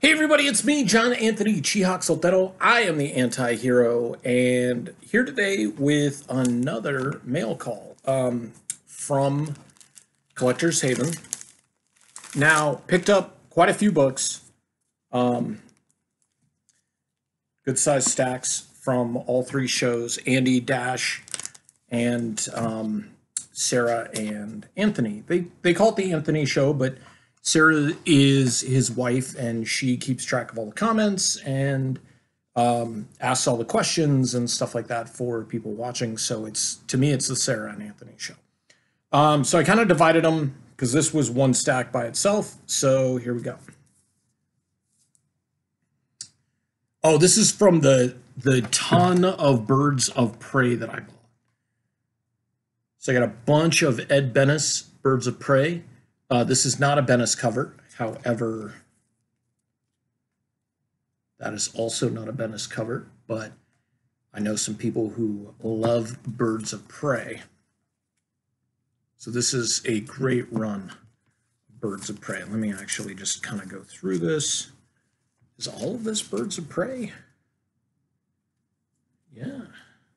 Hey everybody, it's me, John Anthony Chihak Soltero. I am the anti-hero and here today with another mail call um, from Collector's Haven. Now, picked up quite a few books, um, good size stacks from all three shows, Andy, Dash, and um, Sarah and Anthony. They, they call it the Anthony show, but Sarah is his wife, and she keeps track of all the comments and um, asks all the questions and stuff like that for people watching. So it's to me, it's the Sarah and Anthony show. Um, so I kind of divided them because this was one stack by itself. So here we go. Oh, this is from the the ton of birds of prey that I bought. So I got a bunch of Ed Benes birds of prey. Uh, this is not a Benes cover. However, that is also not a Benes cover, but I know some people who love birds of prey. So this is a great run, birds of prey. Let me actually just kind of go through this. Is all of this birds of prey? Yeah,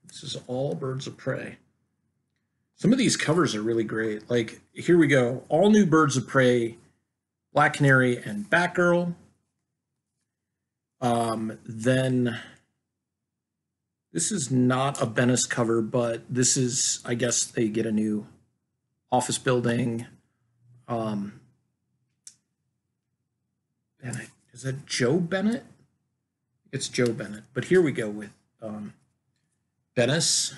this is all birds of prey. Some of these covers are really great. Like, here we go. All new Birds of Prey, Black Canary, and Batgirl. Um, then this is not a Benes cover, but this is, I guess they get a new office building. Um, Bennett. Is that Joe Bennett? It's Joe Bennett. But here we go with um, Benes.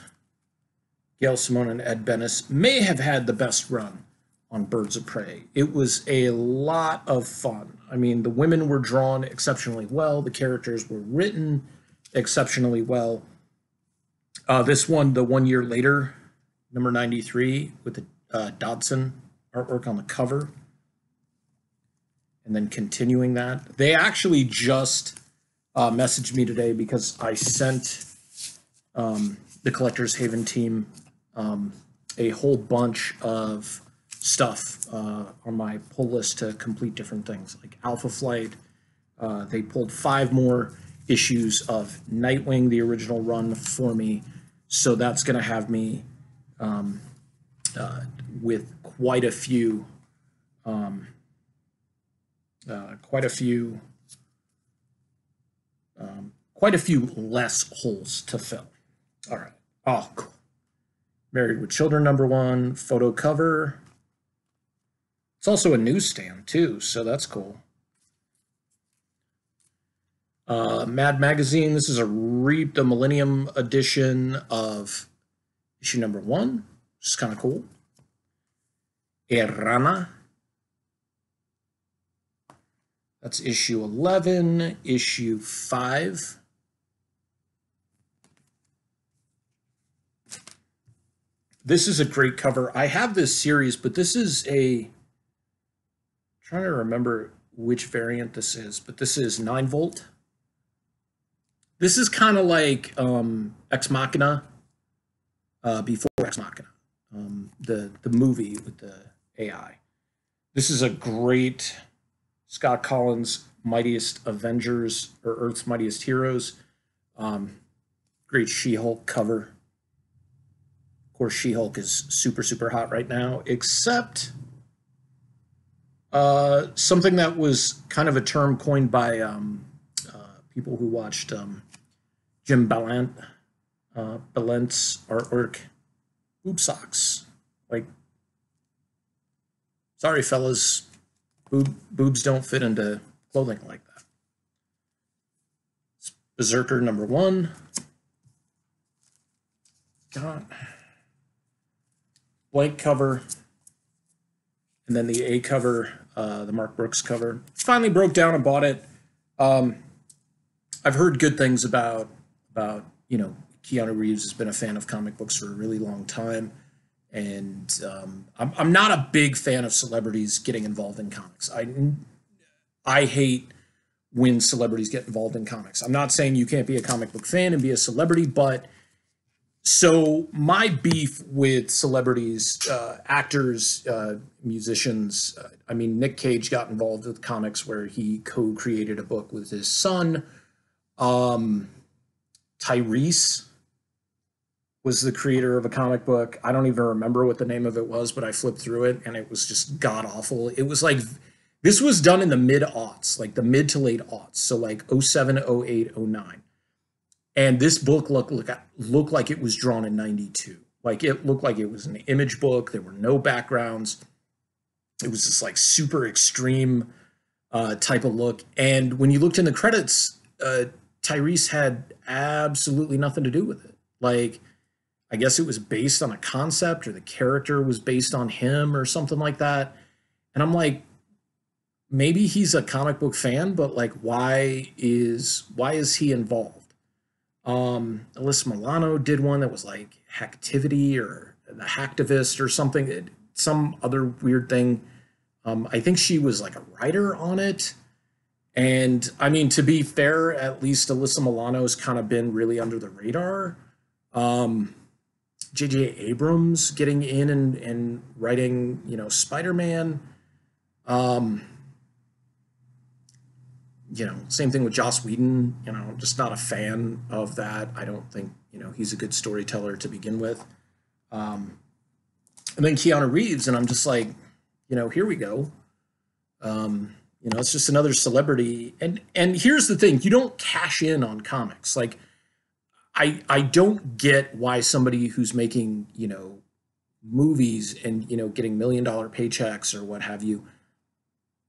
Gail Simone and Ed Benes may have had the best run on Birds of Prey. It was a lot of fun. I mean, the women were drawn exceptionally well, the characters were written exceptionally well. Uh, this one, the one year later, number 93, with the uh, Dodson artwork on the cover. And then continuing that. They actually just uh, messaged me today because I sent um, the Collectors Haven team um, a whole bunch of stuff uh, on my pull list to complete different things, like Alpha Flight. Uh, they pulled five more issues of Nightwing, the original run, for me. So that's going to have me um, uh, with quite a few, um, uh, quite a few, um, quite a few less holes to fill. All right. Oh, cool. Married with Children number one, photo cover. It's also a newsstand too, so that's cool. Uh, Mad Magazine, this is a Reap the Millennium edition of issue number one, which is kind of cool. Errana. That's issue 11, issue 5. This is a great cover. I have this series, but this is a I'm trying to remember which variant this is, but this is 9 volt. This is kind of like um, Ex Machina uh, before Ex Machina, um, the, the movie with the AI. This is a great Scott Kolins Mightiest Avengers or Earth's Mightiest Heroes. Um, great She Hulk cover course, She Hulk is super, super hot right now, except uh, something that was kind of a term coined by um, uh, people who watched um, Jim Balent, uh, Balent's artwork, boob socks. Like, sorry, fellas, boob, boobs don't fit into clothing like that. BRZRKR number one. God blank cover, and then the A cover, uh, the Mark Brooks cover. Finally broke down and bought it. Um, I've heard good things about about you know Keanu Reeves has been a fan of comic books for a really long time, and um, I'm I'm not a big fan of celebrities getting involved in comics. I I hate when celebrities get involved in comics. I'm not saying you can't be a comic book fan and be a celebrity, but so my beef with celebrities, uh, actors, uh, musicians. Uh, I mean, Nick Cage got involved with comics where he co-created a book with his son. Um, Tyrese was the creator of a comic book. I don't even remember what the name of it was, but I flipped through it and it was just god awful. It was like this was done in the mid aughts, like the mid to late aughts. So like 07, 08, 09 and this book looked look, looked like it was drawn in 92 like it looked like it was an image book. There were no backgrounds. It was this like super extreme uh, type of look. And when you looked in the credits uh, tyrese had absolutely nothing to do with it. Like i guess it was based on a concept or the character was based on him or something like that. And i'm like maybe he's a comic book fan but like why is why is he involved um, Alyssa Milano did one that was like Hacktivity or the Hacktivist or something, some other weird thing. Um, I think she was like a writer on it. And I mean, to be fair, at least Alyssa Milano's kind of been really under the radar. Um, J.J. Abrams getting in and, and writing, you know, Spider Man. Um, you know, same thing with Joss Whedon. You know, I'm just not a fan of that. I don't think you know he's a good storyteller to begin with. Um, and then Keanu Reeves, and I'm just like, you know, here we go. Um, you know, it's just another celebrity. And and here's the thing: you don't cash in on comics. Like, I I don't get why somebody who's making you know movies and you know getting million dollar paychecks or what have you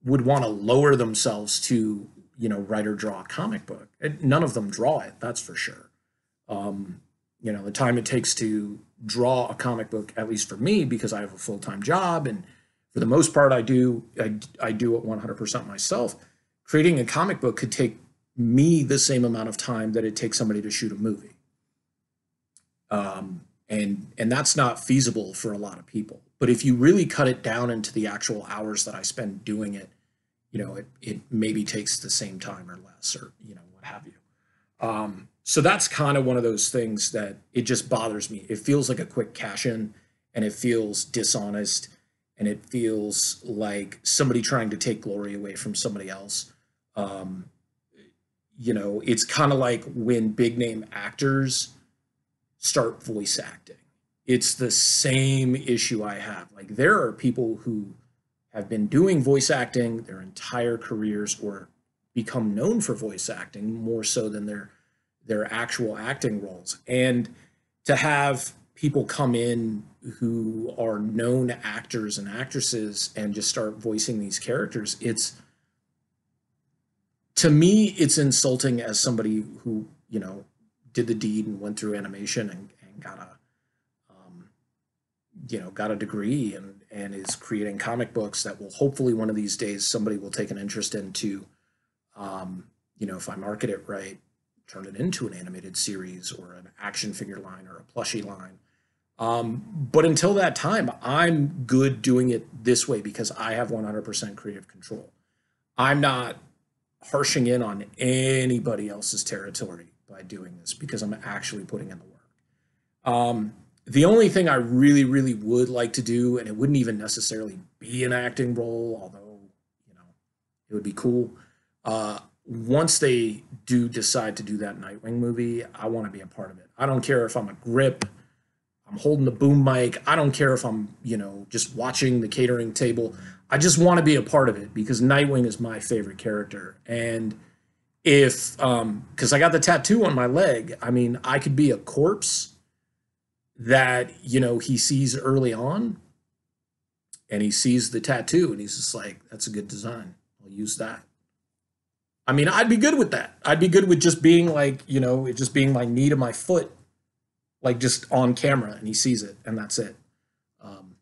would want to lower themselves to you know write or draw a comic book. none of them draw it, that's for sure. Um, you know, the time it takes to draw a comic book, at least for me, because I have a full time job, and for the most part, I do I, I do it 100% myself. Creating a comic book could take me the same amount of time that it takes somebody to shoot a movie. Um, and and that's not feasible for a lot of people. But if you really cut it down into the actual hours that I spend doing it, you know, it, it maybe takes the same time or less or, you know, what have you. Um, so that's kind of one of those things that it just bothers me. It feels like a quick cash in and it feels dishonest and it feels like somebody trying to take glory away from somebody else. Um, you know, it's kind of like when big name actors start voice acting. It's the same issue I have. Like there are people who have been doing voice acting their entire careers or become known for voice acting more so than their their actual acting roles. And to have people come in who are known actors and actresses and just start voicing these characters it's to me it's insulting as somebody who you know did the deed and went through animation and, and got a um, you know got a degree and and is creating comic books that will hopefully one of these days somebody will take an interest into. Um, you know, if I market it right, turn it into an animated series or an action figure line or a plushie line. Um, but until that time, I'm good doing it this way because I have 100% creative control. I'm not harshing in on anybody else's territory by doing this because I'm actually putting in the work. Um, the only thing I really, really would like to do, and it wouldn't even necessarily be an acting role, although, you know, it would be cool. Uh, once they do decide to do that Nightwing movie, I want to be a part of it. I don't care if I'm a grip, I'm holding the boom mic. I don't care if I'm, you know, just watching the catering table. I just want to be a part of it because Nightwing is my favorite character. And if, um, because I got the tattoo on my leg, I mean, I could be a corpse that you know he sees early on and he sees the tattoo and he's just like that's a good design. I'll use that. I mean i'd be good with that. I'd be good with just being like you know it just being my knee to my foot like just on camera and he sees it and that's it. Um,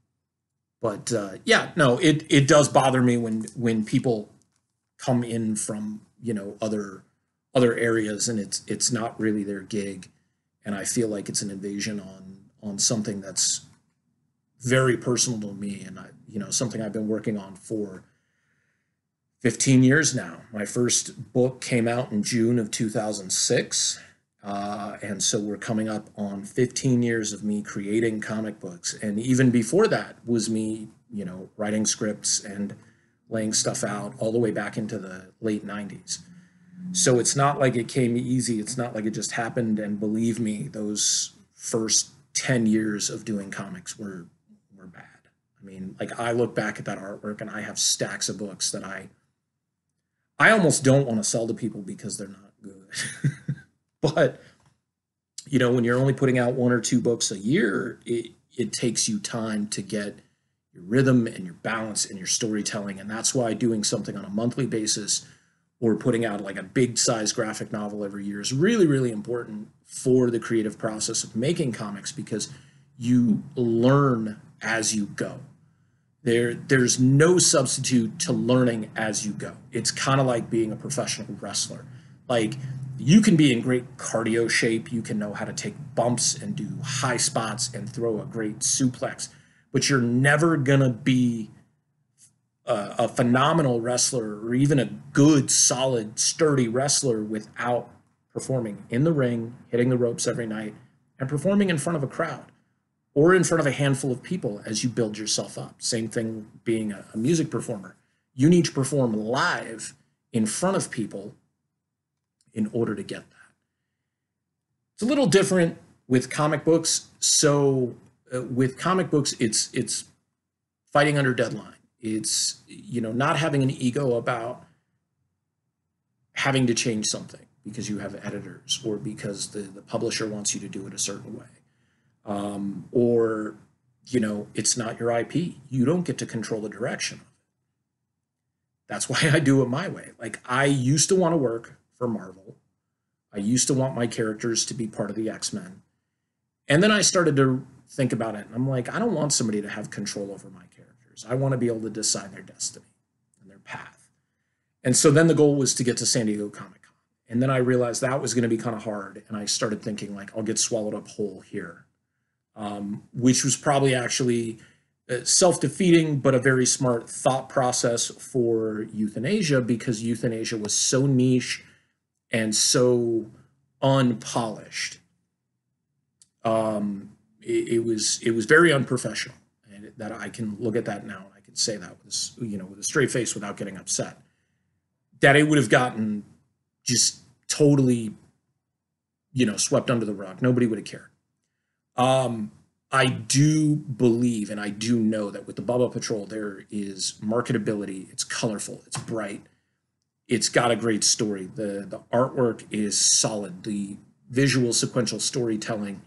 but uh, yeah no it it does bother me when when people come in from you know other other areas and it's it's not really their gig. And i feel like it's an invasion on on something that's very personal to me and I, you know something I've been working on for 15 years now. My first book came out in June of 2006. Uh, and so we're coming up on 15 years of me creating comic books. And even before that was me, you know, writing scripts and laying stuff out all the way back into the late 90s. So it's not like it came easy. It's not like it just happened. And believe me, those first 10 years of doing comics were were bad. I mean, like I look back at that artwork and I have stacks of books that I I almost don't want to sell to people because they're not good. but you know, when you're only putting out one or two books a year, it it takes you time to get your rhythm and your balance and your storytelling and that's why doing something on a monthly basis or putting out like a big size graphic novel every year is really really important for the creative process of making comics because you learn as you go. There there's no substitute to learning as you go. It's kind of like being a professional wrestler. Like you can be in great cardio shape you can know how to take bumps and do high spots and throw a great suplex but you're never gonna be a, phenomenal wrestler or even a good, solid, sturdy wrestler without performing in the ring, hitting the ropes every night, and performing in front of a crowd or in front of a handful of people as you build yourself up. Same thing being a, a music performer. You need to perform live in front of people in order to get that. It's a little different with comic books. So uh, with comic books, it's it's fighting under deadline it's you know not having an ego about having to change something because you have editors or because the, the publisher wants you to do it a certain way. Um, or you know it's not your ip you don't get to control the direction of it. That's why i do it my way. Like i used to want to work for marvel. I used to want my characters to be part of the x-men. And then i started to think about it and i'm like i don't want somebody to have control over my character I want to be able to decide their destiny and their path. And so then the goal was to get to San Diego Comic Con. And then I realized that was going to be kind of hard. And I started thinking, like, I'll get swallowed up whole here, um, which was probably actually uh, self defeating, but a very smart thought process for euthanasia because euthanasia was so niche and so unpolished. Um, it, it was it was very unprofessional that I can look at that now and I can say that with you know with a straight face without getting upset. That it would have gotten just totally, you know, swept under the rug. Nobody would have cared. Um, I do believe and I do know that with the Bubba Patrol there is marketability. It's colorful. It's bright. It's got a great story. the The artwork is solid. The visual sequential storytelling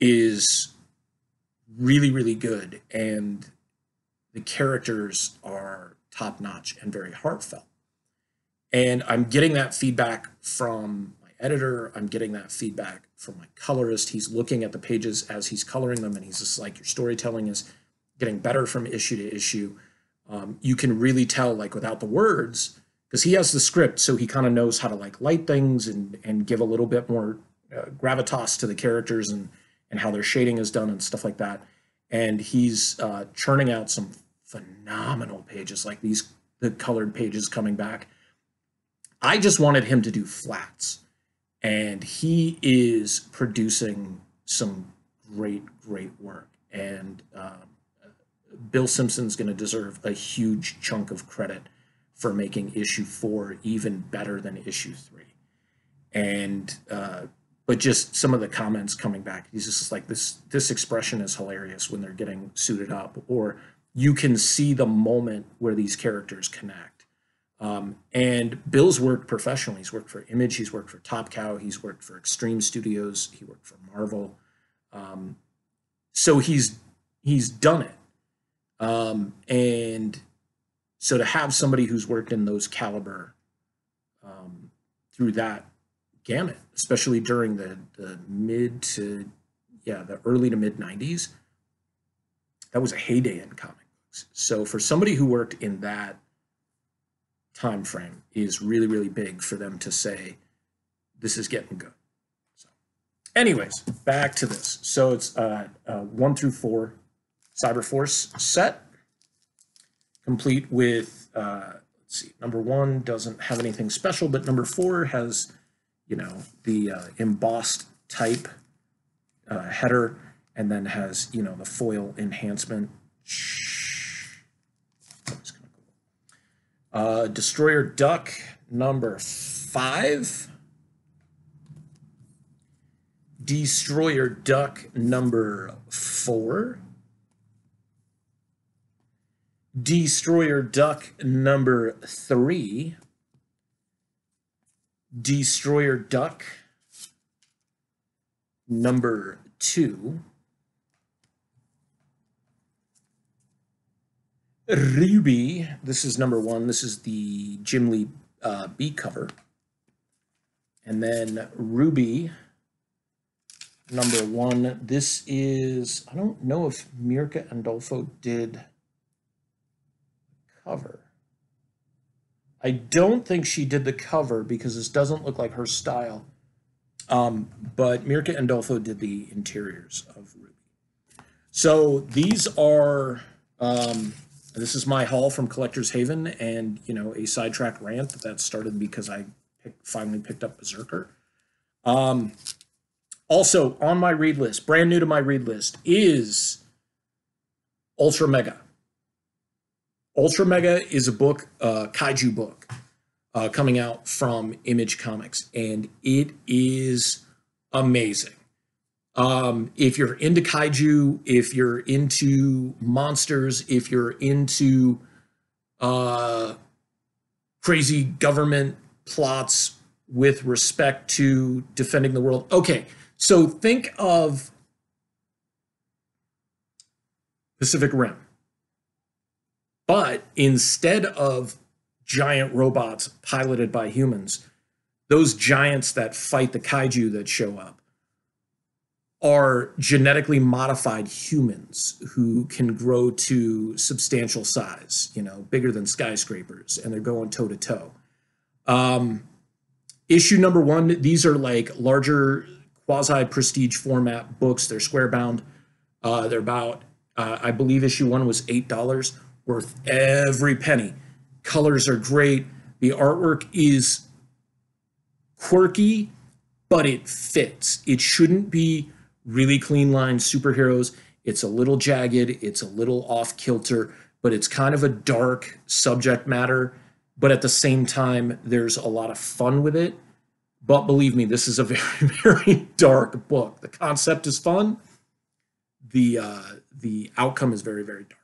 is really, really good. And the characters are top notch and very heartfelt. And I'm getting that feedback from my editor. I'm getting that feedback from my colorist. He's looking at the pages as he's coloring them, and he's just like, Your storytelling is getting better from issue to issue. Um, you can really tell, like, without the words, because he has the script, so he kind of knows how to like light things and and give a little bit more uh, gravitas to the characters and and how their shading is done and stuff like that. And he's uh, churning out some phenomenal pages, like these the colored pages coming back. I just wanted him to do flats, and he is producing some great, great work. And um, Bill Simpson's going to deserve a huge chunk of credit for making issue four even better than issue three. And uh, but just some of the comments coming back. He's just like this this expression is hilarious when they're getting suited up or you can see the moment where these characters connect. Um, and bill's worked professionally. He's worked for image he's worked for top cow he's worked for extreme studios he worked for marvel. Um, so he's he's done it. Um, and so to have somebody who's worked in those caliber um, through that gamut, especially during the, the mid to yeah the early to mid 90s. That was a heyday in comic books. So for somebody who worked in that time frame is really really big for them to say this is getting good. So, anyways, back to this. So it's uh, uh, one through four Cyberforce set, complete with. Uh, let's see. Number one doesn't have anything special, but number four has you know, the uh, embossed type uh, header, and then has, you know, the foil enhancement. Uh, Destroyer Duck number five. Destroyer Duck number four. Destroyer Duck number three. Destroyer Duck number two. Ruby, this is number one. This is the Jim Lee uh, B cover. And then Ruby, number one. This is, I don't know if Mirka Andolfo did cover. I don't think she did the cover because this doesn't look like her style. Um, but Mirka Andolfo did the interiors of Ruby. So these are, um, this is my haul from Collector's Haven and, you know, a sidetrack rant that started because I finally picked up BRZRKR. Um, also on my read list, brand new to my read list, is Ultra Mega. Ultra Mega is a book, uh, kaiju book, uh, coming out from Image Comics, and it is amazing. Um, if you're into kaiju, if you're into monsters, if you're into uh, crazy government plots with respect to defending the world, okay. So think of Pacific Rim instead of giant robots piloted by humans, those giants that fight the kaiju that show up are genetically modified humans who can grow to substantial size, you know, bigger than skyscrapers, and they're going toe to toe. Um, issue number one, these are like larger quasi prestige format books. They're square bound. Uh, they're about, uh, I believe, issue one was $8 worth every penny. Colors are great. The artwork is quirky, but it fits. It shouldn't be really clean line superheroes. It's a little jagged, it's a little off kilter, but it's kind of a dark subject matter. But at the same time, there's a lot of fun with it. But believe me, this is a very, very dark book. The concept is fun. The uh, the outcome is very, very dark.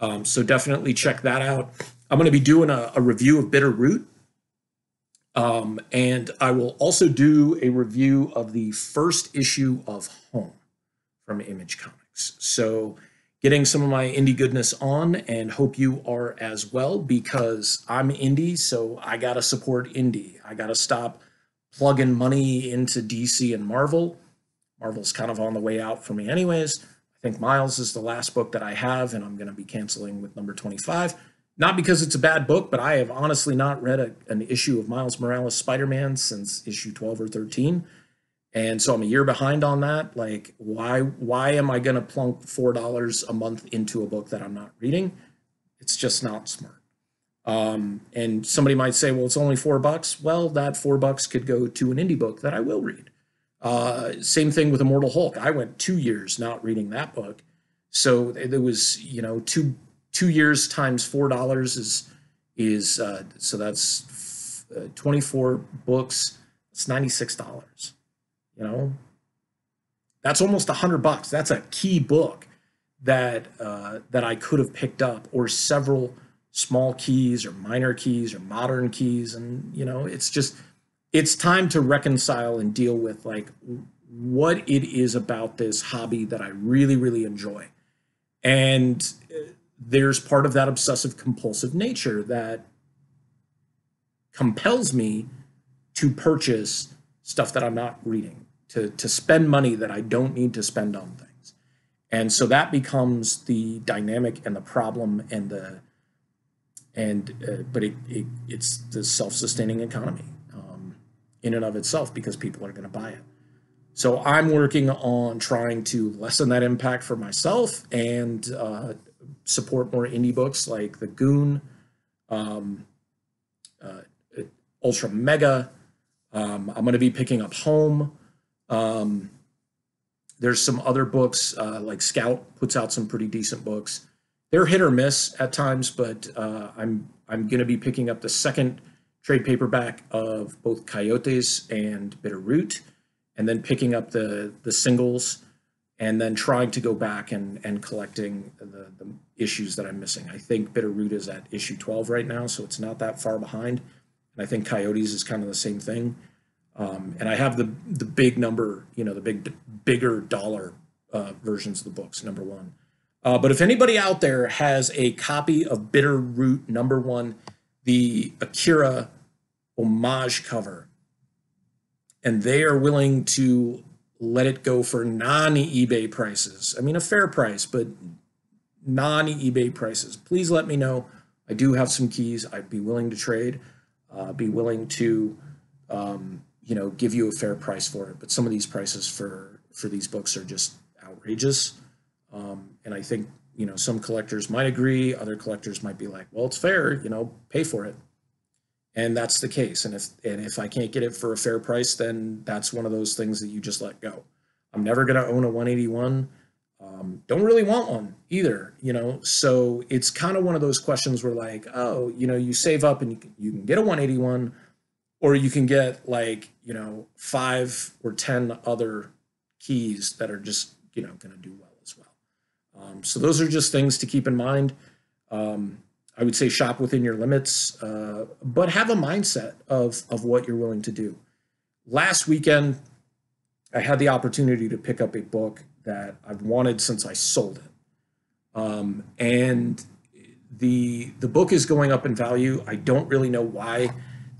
Um, so definitely check that out. I'm going to be doing a, a review of Bitter Root. Um, and I will also do a review of the first issue of Home from Image Comics. So getting some of my indie goodness on and hope you are as well because I'm indie, so I got to support indie. I got to stop plugging money into DC and Marvel. Marvel's kind of on the way out for me anyways. Think Miles is the last book that I have, and I'm going to be canceling with number 25. Not because it's a bad book, but I have honestly not read a, an issue of Miles Morales Spider Man since issue 12 or 13. And so I'm a year behind on that. Like, why why am I going to plunk four dollars a month into a book that I'm not reading? It's just not smart. Um, and somebody might say, well, it's only four bucks. Well, that four bucks could go to an indie book that I will read. Uh, same thing with Immortal Hulk. I went two years not reading that book, so there was you know two two years times four dollars is is uh, so that's uh, twenty four books. It's ninety six dollars. You know, that's almost a hundred bucks. That's a key book that uh, that I could have picked up, or several small keys, or minor keys, or modern keys, and you know, it's just it's time to reconcile and deal with like what it is about this hobby that I really, really enjoy. And uh, there's part of that obsessive compulsive nature that compels me to purchase stuff that I'm not reading, to, to spend money that I don't need to spend on things. And so that becomes the dynamic and the problem and the, and, uh, but it, it, it's the self sustaining economy in and of itself because people are going to buy it. So I'm working on trying to lessen that impact for myself and uh, support more indie books like The Goon, um, uh, Ultra Mega, Um, I'm going to be picking up Home. Um, there's some other books uh, like Scout puts out some pretty decent books. They're hit or miss at times, but uh, I'm I'm going to be picking up the second trade paperback of both Coyotes and Bitter Root, and then picking up the the singles, and then trying to go back and and collecting the, the issues that I'm missing. I think Bitter Root is at issue 12 right now, so it's not that far behind. And I think Coyotes is kind of the same thing. Um, and I have the the big number, you know, the big bigger dollar uh, versions of the books. Number one. Uh, but if anybody out there has a copy of Bitter Root number one, the Akira homage cover, and they are willing to let it go for non eBay prices, I mean, a fair price, but non eBay prices, please let me know. I do have some keys. I'd be willing to trade, uh, be willing to, um, you know, give you a fair price for it. But some of these prices for for these books are just outrageous. Um, and I think, you know, some collectors might agree, other collectors might be like, well, it's fair, you know, pay for it. And that's the case. And if and if I can't get it for a fair price, then that's one of those things that you just let go. I'm never going to own a 181. Um, don't really want one either, you know. So it's kind of one of those questions where, like, oh, you know, you save up and you can, you can get a 181, or you can get like, you know, five or ten other keys that are just, you know, going to do well. As well. Um, so those are just things to keep in mind. Um, I would say shop within your limits, uh, but have a mindset of of what you're willing to do. Last weekend, I had the opportunity to pick up a book that I've wanted since I sold it, um, and the the book is going up in value. I don't really know why.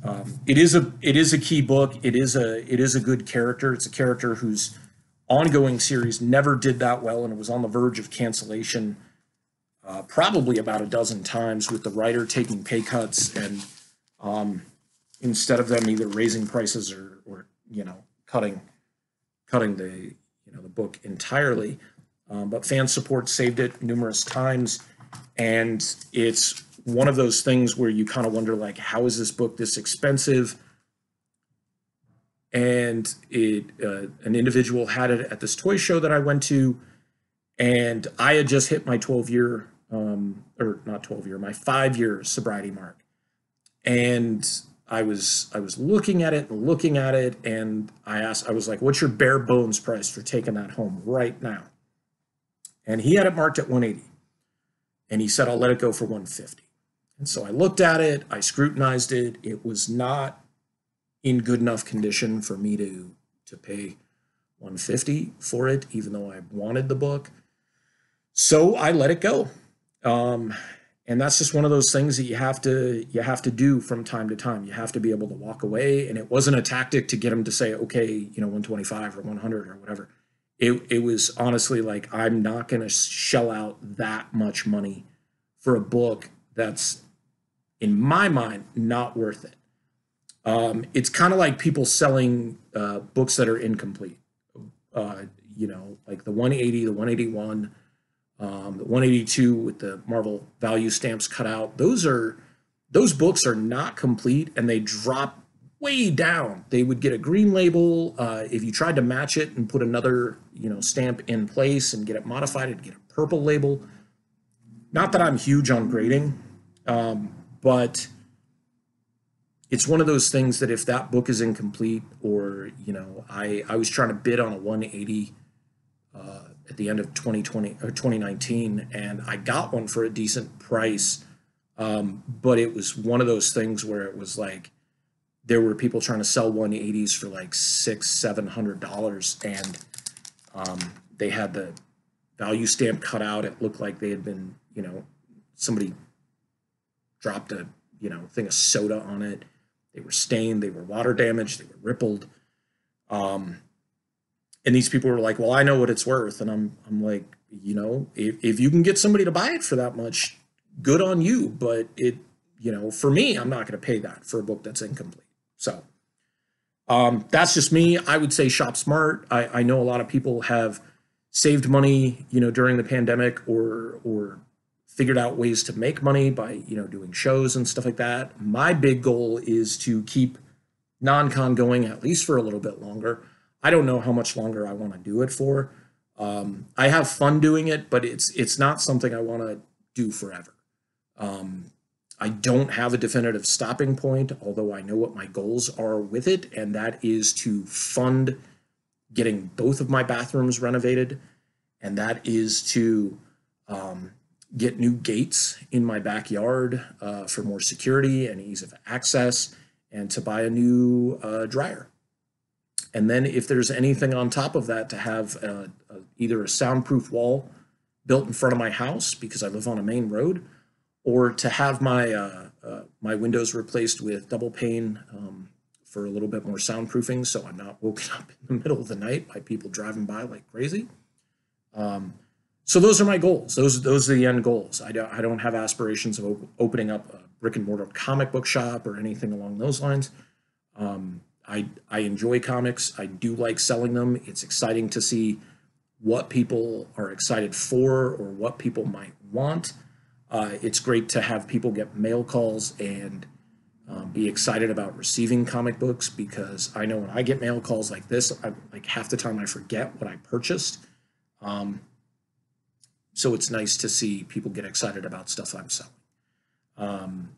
Um, it is a it is a key book. It is a it is a good character. It's a character whose ongoing series never did that well and it was on the verge of cancellation uh, probably about a dozen times with the writer taking pay cuts and um, instead of them either raising prices or, or you know cutting cutting the you know the book entirely. Um, but fan support saved it numerous times. And it's one of those things where you kind of wonder like how is this book this expensive? And it uh, an individual had it at this toy show that I went to, and I had just hit my 12 year um, or not 12 year, my five year sobriety mark, and I was I was looking at it and looking at it, and I asked I was like, "What's your bare bones price for taking that home right now?" And he had it marked at 180, and he said, "I'll let it go for 150." And so I looked at it, I scrutinized it. It was not in good enough condition for me to to pay 150 for it, even though I wanted the book. So I let it go. Um, and that's just one of those things that you have to you have to do from time to time. You have to be able to walk away. And it wasn't a tactic to get him to say, okay, you know, 125 or 100 or whatever. It it was honestly like I'm not going to shell out that much money for a book that's in my mind not worth it. Um, it's kind of like people selling uh, books that are incomplete. Uh, you know, like the 180, the 181, um, the 182 with the Marvel value stamps cut out. Those are those books are not complete, and they drop way down. They would get a green label uh, if you tried to match it and put another you know stamp in place and get it modified. It'd get a purple label. Not that I'm huge on grading, um, but it's one of those things that if that book is incomplete or you know i i was trying to bid on a 180 uh, at the end of 2020 or 2019 and i got one for a decent price. Um, but it was one of those things where it was like there were people trying to sell 180s for like six seven hundred dollars and um, they had the value stamp cut out. It looked like they had been you know somebody dropped a you know thing of soda on it. They were stained, they were water damaged, they were rippled. Um, and these people were like, "Well, I know what it's worth," and I'm I'm like, you know, if if you can get somebody to buy it for that much, good on you. But it, you know, for me, I'm not going to pay that for a book that's incomplete. So. Um, that's just me. I would say shop smart. I, I know a lot of people have saved money, you know, during the pandemic or or figured out ways to make money by you know doing shows and stuff like that my big goal is to keep non-con going at least for a little bit longer. I don't know how much longer I want to do it for. Um, I have fun doing it, but it's it's not something I want to do forever. Um, I don't have a definitive stopping point, although I know what my goals are with it, and that is to fund getting both of my bathrooms renovated, and that is to um, get new gates in my backyard uh, for more security and ease of access, and to buy a new uh, dryer. And then, if there's anything on top of that, to have uh, either a soundproof wall built in front of my house because I live on a main road, or to have my uh, uh, my windows replaced with double pane um, for a little bit more soundproofing, so I'm not woken up in the middle of the night by people driving by like crazy. Um, so those are my goals. Those those are the end goals. I don't I don't have aspirations of op- opening up a brick and mortar comic book shop or anything along those lines. Um, I I enjoy comics. I do like selling them. It's exciting to see what people are excited for or what people might want. Uh, it's great to have people get mail calls and um, be excited about receiving comic books because I know when I get mail calls like this, I, like half the time I forget what I purchased. Um, so it's nice to see people get excited about stuff I'm selling. Um,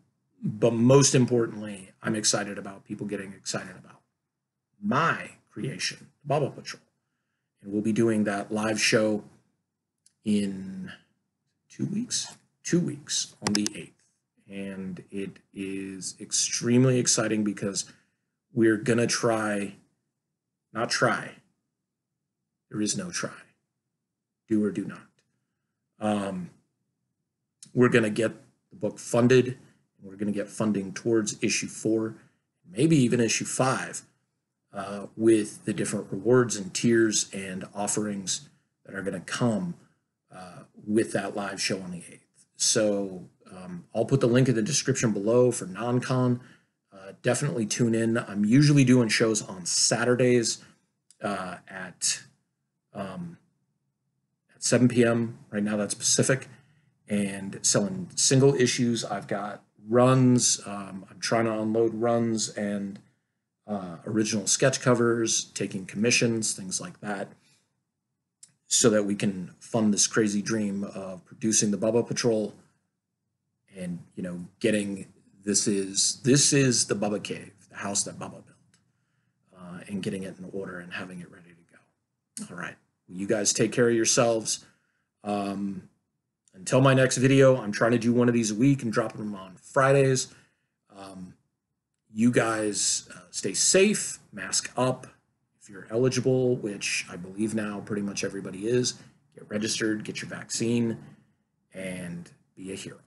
but most importantly, I'm excited about people getting excited about my creation, Bubba Patrol. And we'll be doing that live show in two weeks, two weeks on the 8th. And it is extremely exciting because we're going to try, not try, there is no try, do or do not. Um, we're going to get the book funded, we're going to get funding towards issue four, maybe even issue five uh, with the different rewards and tiers and offerings that are going to come uh, with that live show on the 8th. So um, I'll put the link in the description below for non-con. Uh, definitely tune in. I'm usually doing shows on Saturdays uh, at um, at 7 p.m. Right now that's Pacific, and selling single issues. I've got runs. Um, I'm trying to unload runs and uh, original sketch covers, taking commissions, things like that, so that we can fund this crazy dream of producing the Bubba Patrol and you know getting this is this is the Bubba Cave, the house that Bubba built, uh, and getting it in order and having it ready to go. All right, you guys take care of yourselves. Um, until my next video, I'm trying to do one of these a week and dropping them on Fridays. Um, you guys uh, stay safe, mask up if you're eligible, which I believe now pretty much everybody is. Get registered, get your vaccine, and be a hero.